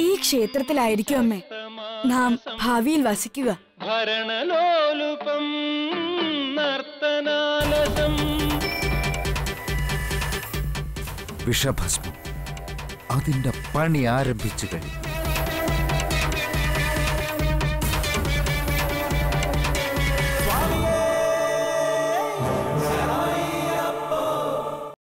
ഈ ക്ഷേത്രത്തിലായിരിക്കും അമ്മേ. നാം ഭാവിയിൽ വസിക്കുക. ഭരണലോലുപം നർത്തനാലസം. വിഷഭസ്മം. അതിന്റെ പണി ആരംഭിച്ചു കഴിഞ്ഞു.